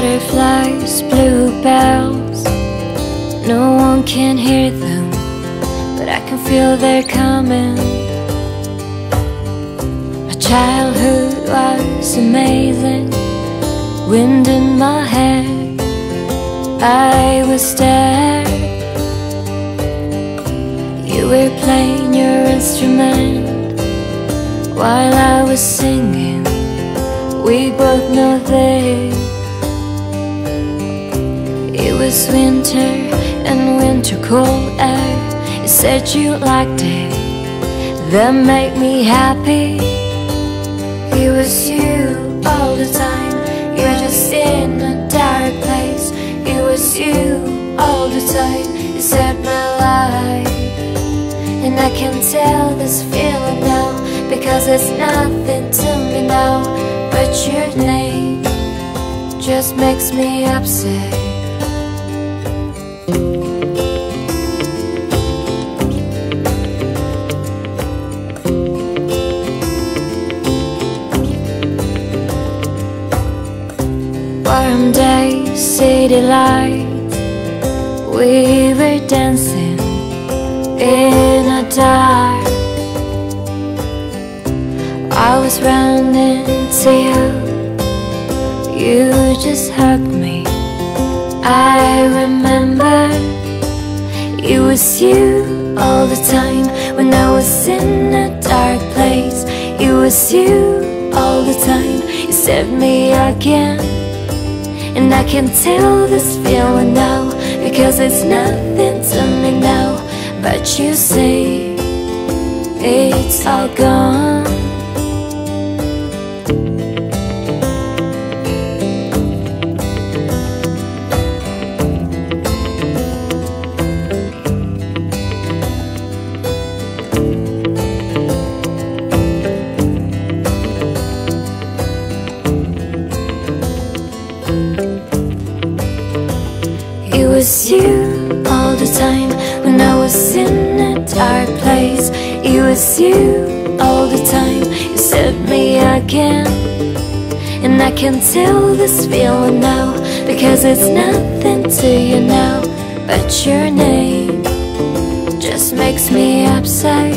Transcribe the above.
Those blue bells, no one can hear them, but I can feel they're coming. My childhood was amazing, wind in my hair, I was there. You were playing your instrument while I was singing. We both know that it was winter and winter cold air. You said you liked it, that made me happy. It was you all the time. You're just in a dark place. It was you all the time. You set my life, and I can tell this feeling now because it's nothing to me now. But your name just makes me upset. Warm day, city lights. We were dancing in a dark. I was running to you. You just hugged me. I remember It was you all the time. When I was in a dark place It was you all the time. You set me again and I can tell this feeling now Because it's nothing to me now. But you say It's all gone was you all the time when I was in a dark place. It was you all the time. You set me again, and I can tell this feeling now because it's nothing to you now. But your name just makes me upset.